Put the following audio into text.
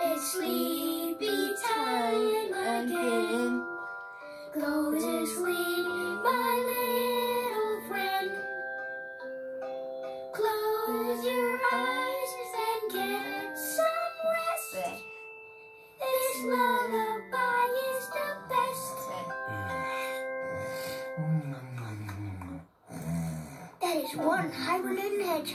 It's sleepy time again. Go to sleep, my little friend. Close your eyes and get some rest. This lullaby is the best. Mm. That is one hibernating hedgehog.